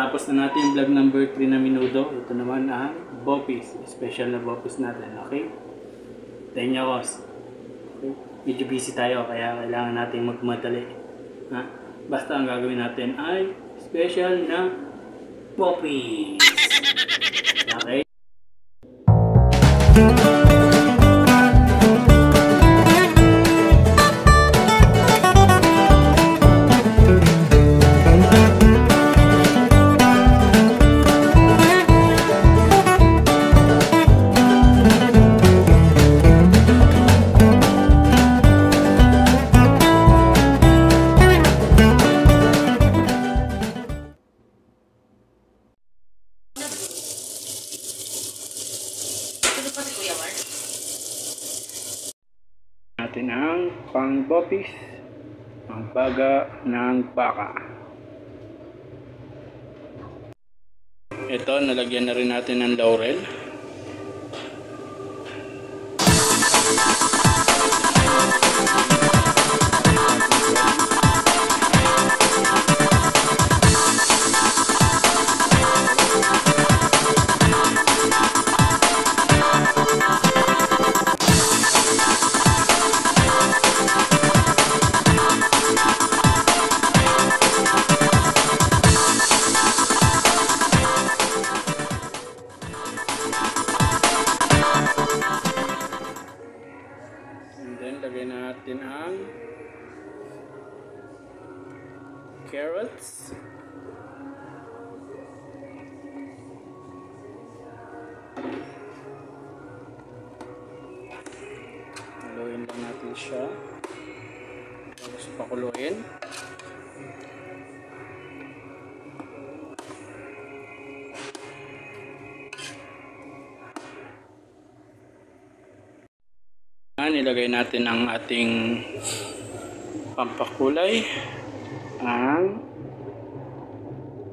Natapos na natin yung vlog number 3 na minudo. Ito naman ang Bopis. Special na Bopis natin. Okay? Tanya Kos. Okay? Medyo busy tayo kaya kailangan natin magmadali. Ha? Basta ang gagawin natin ay special na Bopis. Sino pa si Kuya Mark? natin ang pang-bopis ang baga ng baka. Ito, nalagyan na rin natin ng laurel. Natin ang carrots. Haluin lang natin siya. Tapos pakuluin. Yan, ilagay natin ang ating pampakulay. Ang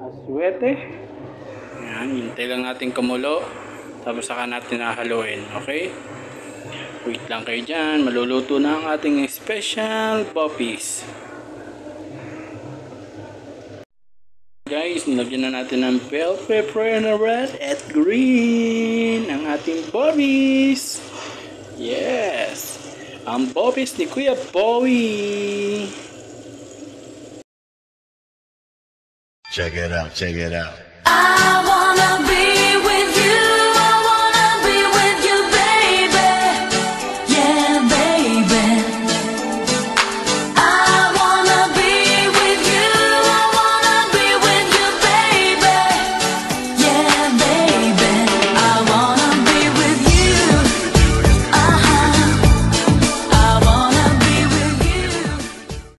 aswete. Yan, hintay lang natin kumulo. Tapos saka natin hahaluin. Okay? Wait lang kayo dyan. Maluluto na ang ating special poppies. Guys, nilagyan na natin ng bell pepper na red at green ang ating bobbies. Yes! Ang bobbies ni Kuya Bowie! Check it out, check it out. I wanna be with